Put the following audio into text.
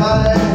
high